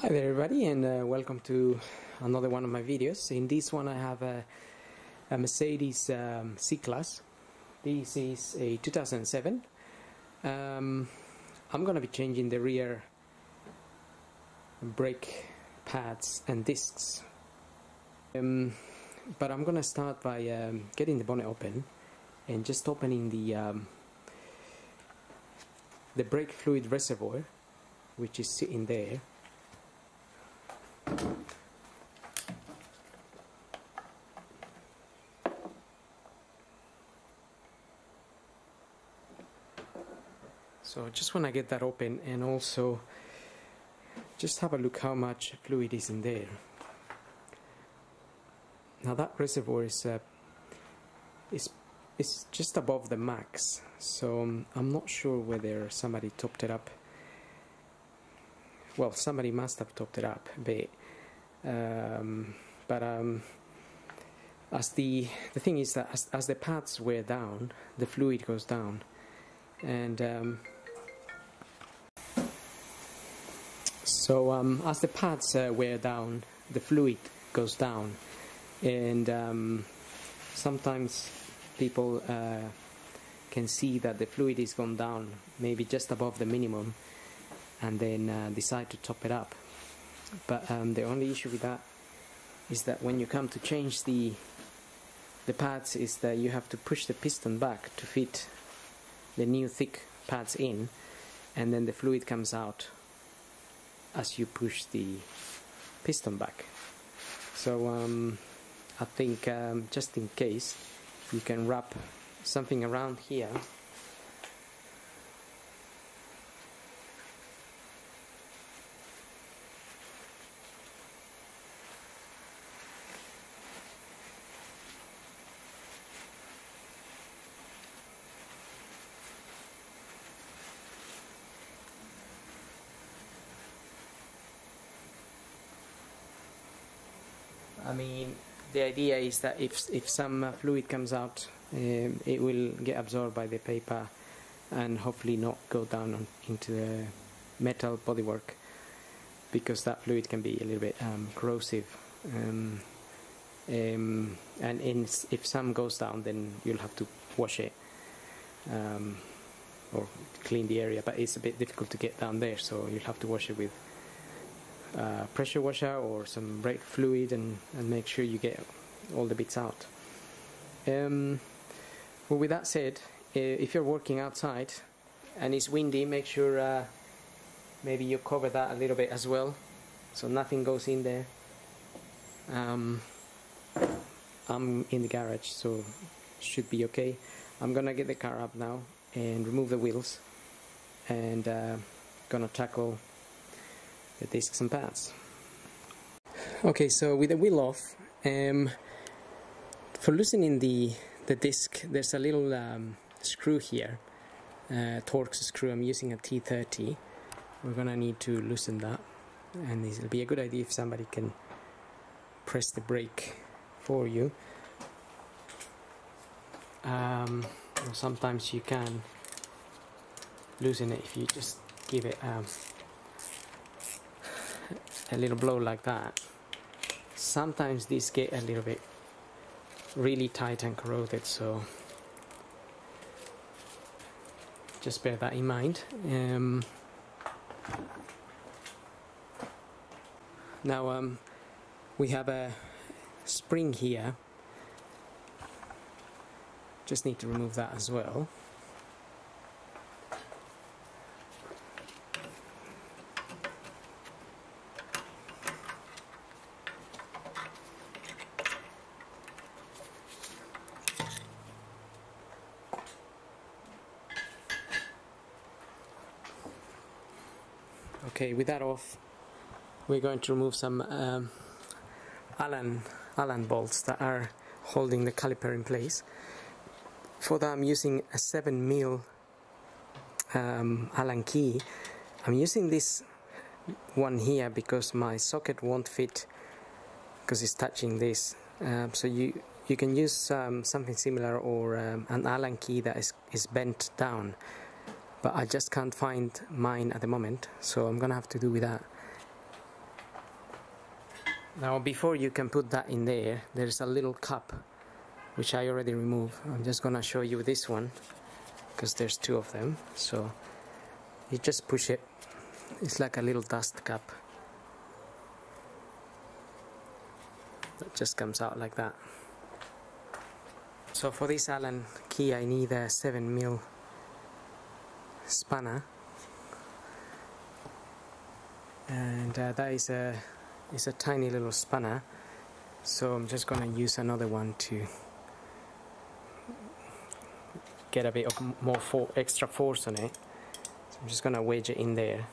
Hi there everybody and uh, welcome to another one of my videos. In this one I have a, a Mercedes um, C-Class. This is a 2007. Um, I'm gonna be changing the rear brake pads and discs. Um, but I'm gonna start by um, getting the bonnet open and just opening the um, the brake fluid reservoir which is sitting there So just want to get that open and also just have a look how much fluid is in there. Now that reservoir is uh, is is just above the max, so um, I'm not sure whether somebody topped it up. Well, somebody must have topped it up a bit, um, but um, as the the thing is that as, as the pads wear down, the fluid goes down, and um, So um, as the pads uh, wear down, the fluid goes down, and um, sometimes people uh, can see that the fluid is gone down, maybe just above the minimum, and then uh, decide to top it up. But um, the only issue with that is that when you come to change the the pads, is that you have to push the piston back to fit the new thick pads in, and then the fluid comes out as you push the piston back. So um, I think um, just in case you can wrap something around here mean, the idea is that if if some fluid comes out, um, it will get absorbed by the paper, and hopefully not go down on, into the metal bodywork, because that fluid can be a little bit um, corrosive. Um, um and in, if some goes down, then you'll have to wash it um, or clean the area. But it's a bit difficult to get down there, so you'll have to wash it with uh, pressure washer or some brake fluid and, and make sure you get all the bits out. Um, well, with that said, if you're working outside and it's windy, make sure uh, maybe you cover that a little bit as well so nothing goes in there. Um, I'm in the garage, so should be okay. I'm gonna get the car up now and remove the wheels and uh, gonna tackle the discs and pads. Okay, so with the wheel off, um, for loosening the the disc, there's a little um, screw here, uh, Torx screw. I'm using a T30. We're gonna need to loosen that, and it'll be a good idea if somebody can press the brake for you. Um, sometimes you can loosen it if you just give it um, a little blow like that sometimes these get a little bit really tight and corroded so just bear that in mind. Um, now um, we have a spring here. Just need to remove that as well Okay, with that off, we're going to remove some um, Allen Allen bolts that are holding the caliper in place. For that, I'm using a 7 mil um, Allen key. I'm using this one here because my socket won't fit because it's touching this. Um, so you you can use um, something similar or um, an Allen key that is, is bent down but I just can't find mine at the moment so I'm gonna have to do with that Now before you can put that in there, there's a little cup which I already removed. I'm just gonna show you this one because there's two of them. So you just push it. It's like a little dust cup. that just comes out like that. So for this Allen key I need a 7 mil spanner. And uh, that is a is a tiny little spanner. So I'm just gonna use another one to get a bit of more for extra force on it. So I'm just gonna wedge it in there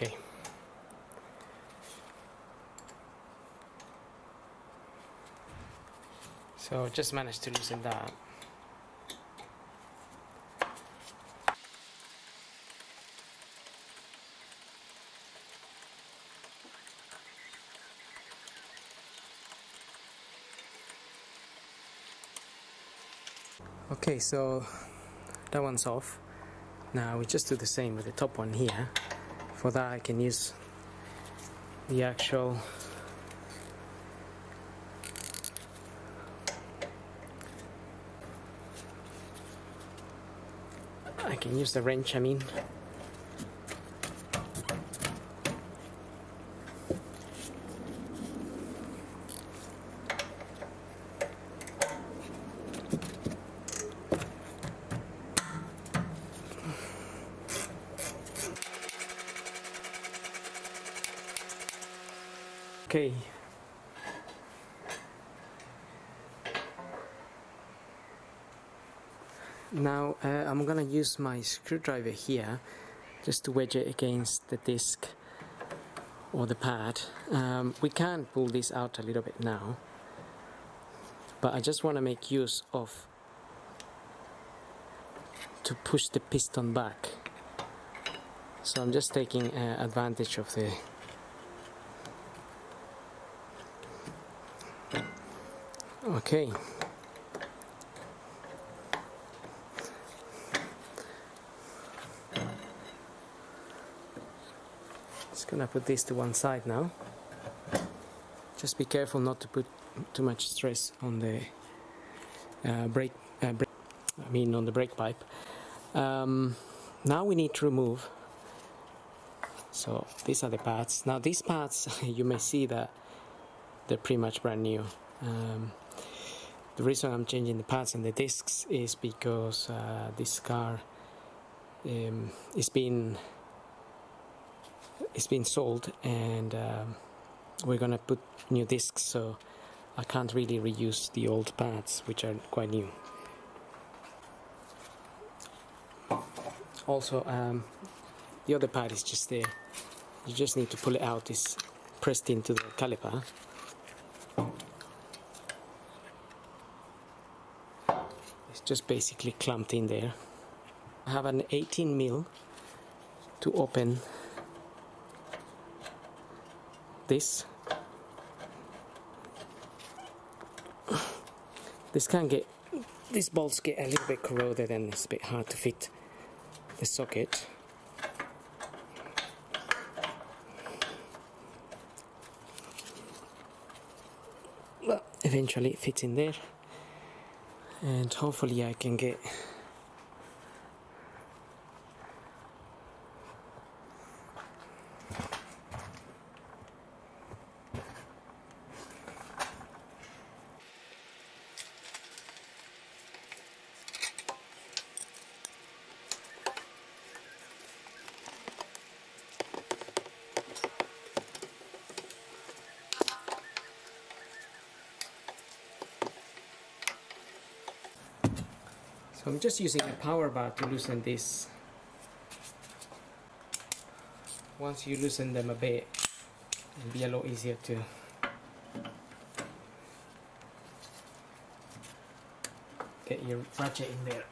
Okay. So just managed to loosen that. Okay, so that one's off. Now we just do the same with the top one here for that I can use the actual I can use the wrench I mean Okay. Now uh, I'm gonna use my screwdriver here just to wedge it against the disc or the pad. Um, we can pull this out a little bit now, but I just want to make use of to push the piston back. So I'm just taking uh, advantage of the Okay. Gonna put this to one side now. Just be careful not to put too much stress on the uh, brake, uh, brake, I mean on the brake pipe. Um, now we need to remove. So these are the pads. Now these pads, you may see that they're pretty much brand new. Um, the reason I'm changing the pads and the discs is because uh, this car um, is being is being sold and um, we're gonna put new discs so I can't really reuse the old pads which are quite new. Also um, the other pad is just there. You just need to pull it out. It's pressed into the caliper. It's just basically clamped in there. I have an 18 mil to open this. This can get, these bolts get a little bit corroded and it's a bit hard to fit the socket. Well, eventually it fits in there and hopefully I can get I'm just using a power bar to loosen this. Once you loosen them a bit, it'll be a lot easier to get your ratchet in there.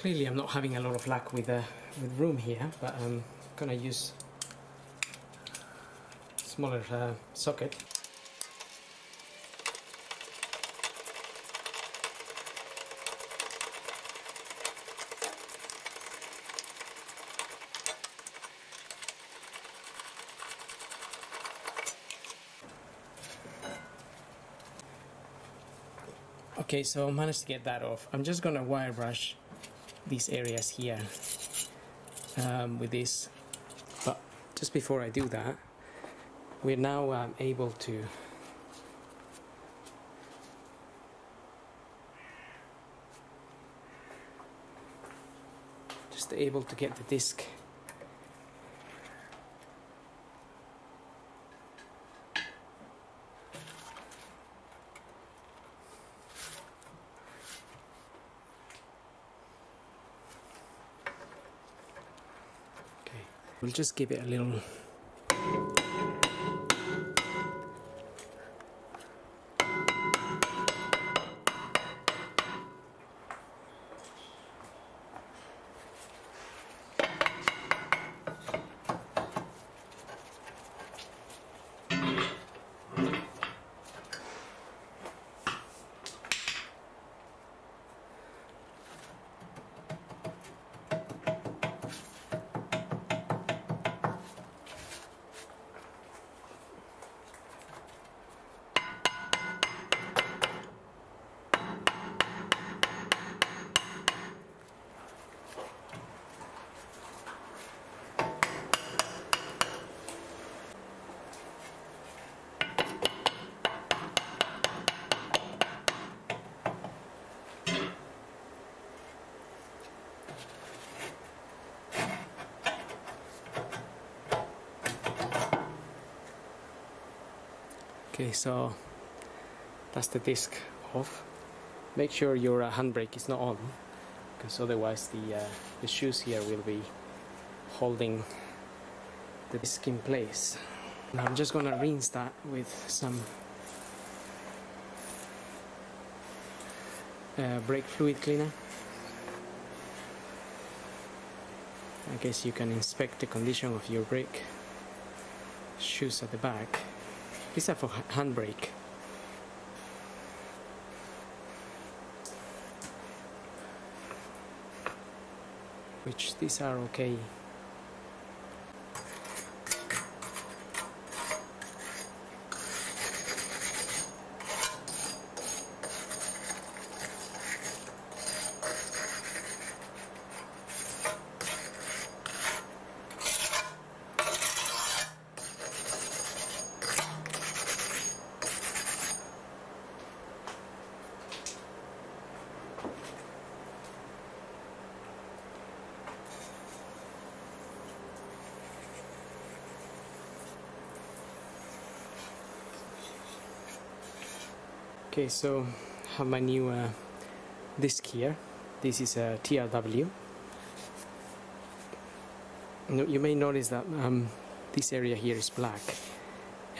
Clearly I'm not having a lot of luck with, uh, with room here, but I'm gonna use smaller uh, socket. Okay, so I managed to get that off. I'm just gonna wire brush these areas here um, with this. But just before I do that we're now um, able to just able to get the disc we'll just give it a little. Okay, so that's the disc off. Make sure your uh, handbrake is not on, because otherwise the uh, the shoes here will be holding the disc in place. Now I'm just gonna rinse that with some uh, brake fluid cleaner. I guess you can inspect the condition of your brake shoes at the back. These are for handbrake. Which these are okay. Okay, so I have my new uh, disc here. This is a TRW. No- You may notice that um, this area here is black.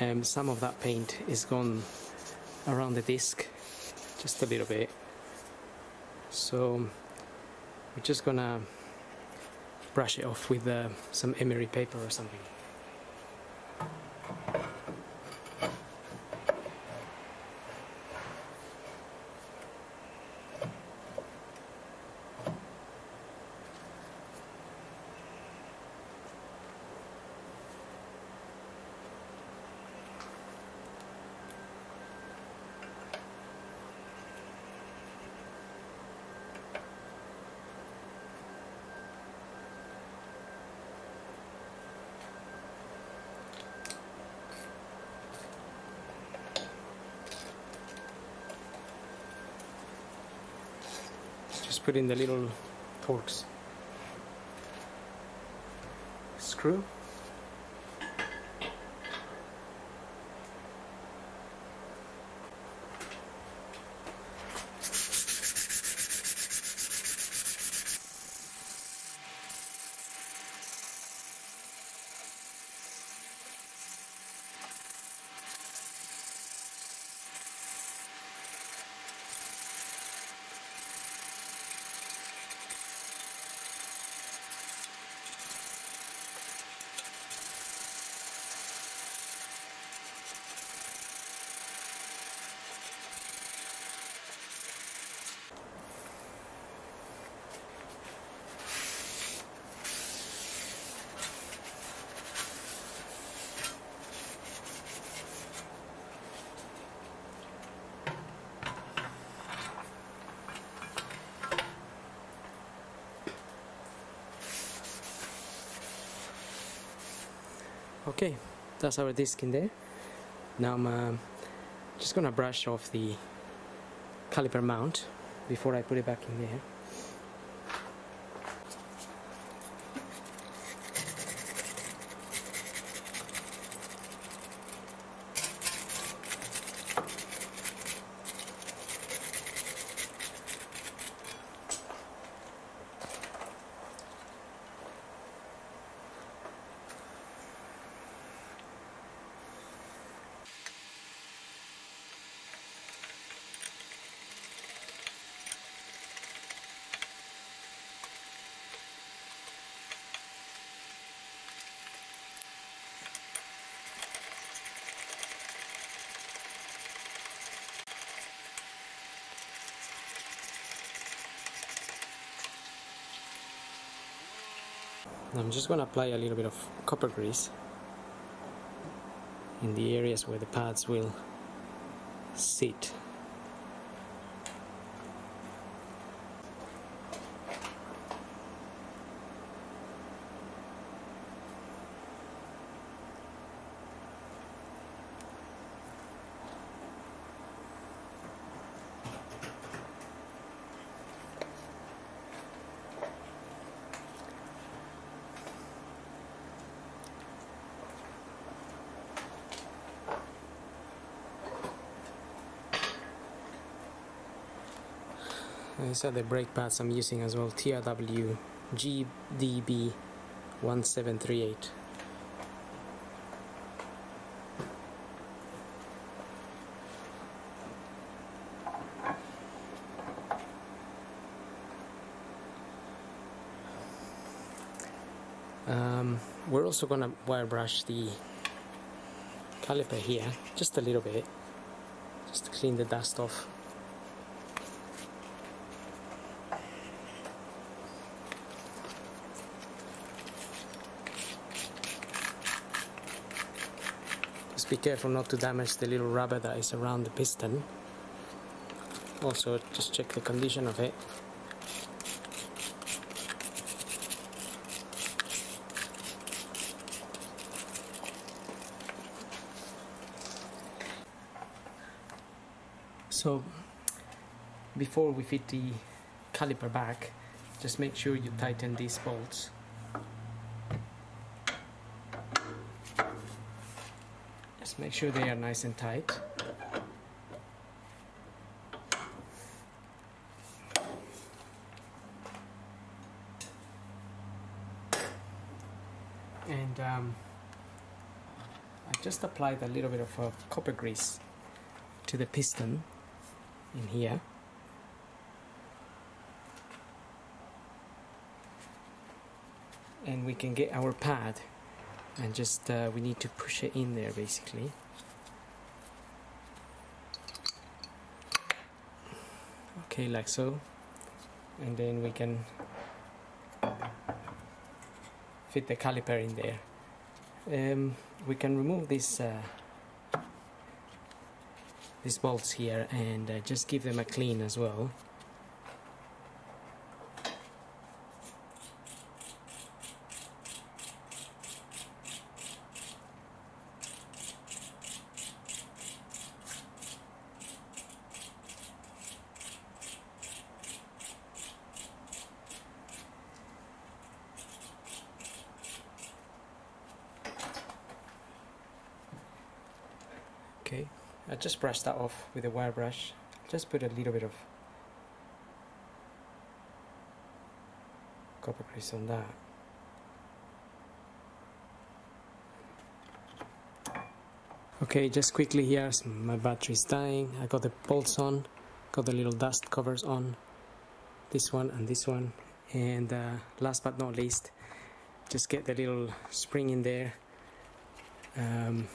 Um, some of that paint is gone around the disc, just a little bit. So we're just gonna brush it off with uh, some emery paper or something. Just put in the little Torx screw okay that's our disc in there now I'm uh, just gonna brush off the caliper mount before I put it back in there I'm just going to apply a little bit of copper grease in the areas where the pads will sit. These are the brake pads I'm using as well, TRW GDB 1738. Um, we're also gonna wire brush the caliper here just a little bit just to clean the dust off be careful not to damage the little rubber that is around the piston. Also just check the condition of it. So before we fit the caliper back just make sure you tighten these bolts make sure they are nice and tight. And um, I just applied a little bit of uh, copper grease to the piston in here. And we can get our pad and just uh, we need to push it in there basically. Okay like so and then we can fit the caliper in there. Um, we can remove this uh, these bolts here and uh, just give them a clean as well Okay, I just brushed that off with a wire brush. Just put a little bit of copper grease on that. Okay, just quickly here, my battery's dying. I got the bolts on, got the little dust covers on, this one and this one. And uh, last but not least, just get the little spring in there. Um,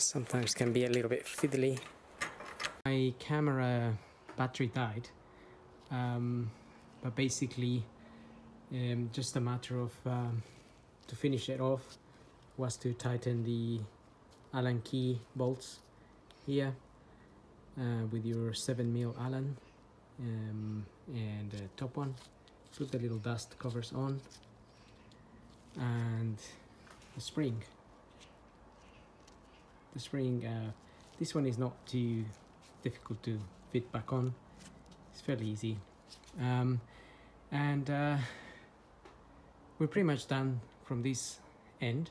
sometimes can be a little bit fiddly. My camera battery died, um, but basically um, just a matter of um, to finish it off was to tighten the Allen key bolts here uh, with your 7 mil Allen um, and uh, top one put the little dust covers on and the spring the spring uh, this one is not too difficult to fit back on. It's fairly easy. Um, and uh, we're pretty much done from this end.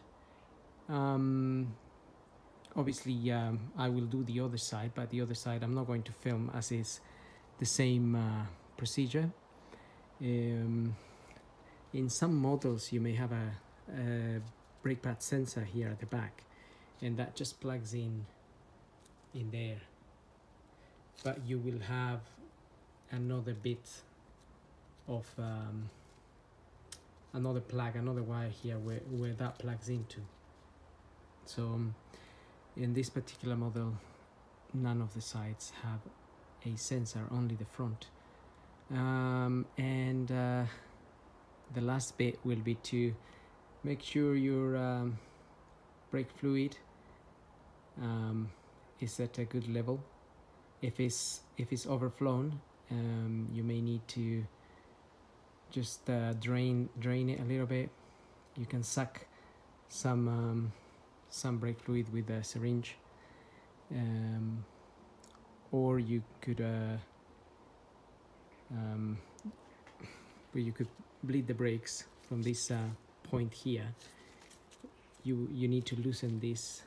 Um, obviously um, I will do the other side but the other side I'm not going to film as is the same uh, procedure. Um, in some models you may have a, a brake pad sensor here at the back and that just plugs in in there. But you will have another bit of um, another plug another wire here where, where that plugs into. So um, in this particular model none of the sides have a sensor only the front. Um, and uh, the last bit will be to make sure your um, brake fluid um, is at a good level. If it's if it's overflown um, you may need to just uh, drain drain it a little bit. You can suck some um, some brake fluid with a syringe. Um, or you could uh, um, you could bleed the brakes from this uh, point here. You you need to loosen this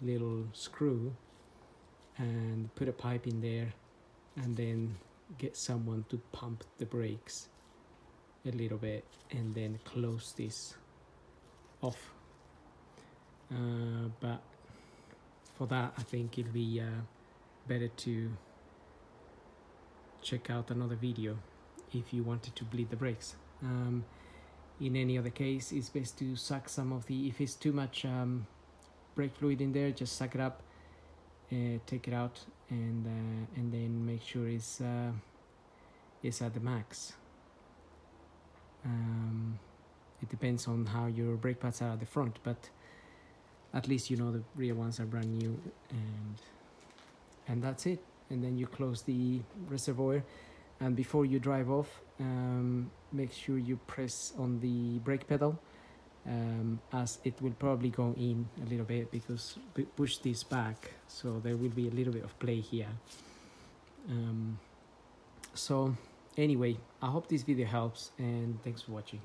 little screw and put a pipe in there and then get someone to pump the brakes a little bit and then close this off. Uh, but for that I think it'll be uh, better to check out another video if you wanted to bleed the brakes. Um, in any other case it's best to suck some of the if it's too much um, brake fluid in there just suck it up uh, take it out and uh, and then make sure it's uh, it's at the max. Um, it depends on how your brake pads are at the front but at least you know the rear ones are brand new and and that's it. And then you close the reservoir and before you drive off um, make sure you press on the brake pedal um, as it will probably go in a little bit because push this back so there will be a little bit of play here. Um, so anyway I hope this video helps and thanks for watching